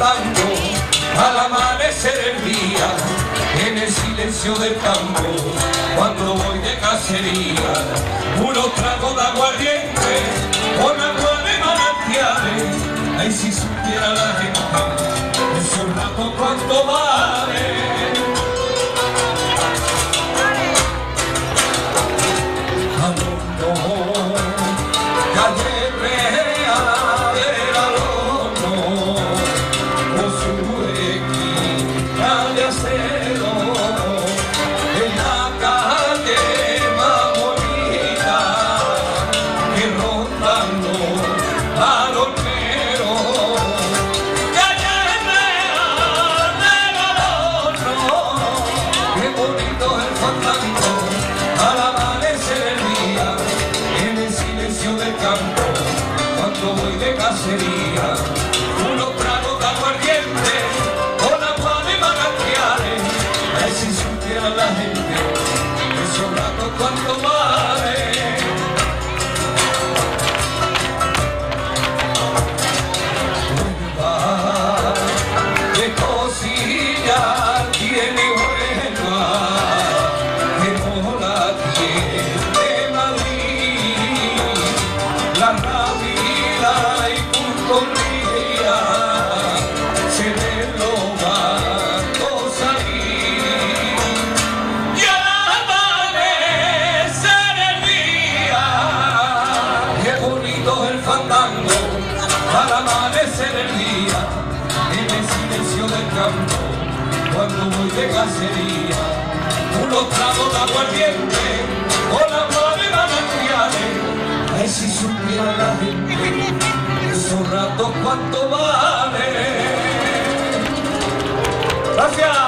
cantando al amanecer el día en el silencio del campo cuando voy de cacería unos tragos de aguardiente con agua de manantiales. Ay si supiera la gente esos ratos cuánto va sería unos tragos de aguardiente con agua de manantiales. Ay si supiera la gente esos ratos cuánto vale cuando voy de cacería unos tragos de aguardiente ratos cuánto vale. Gracias.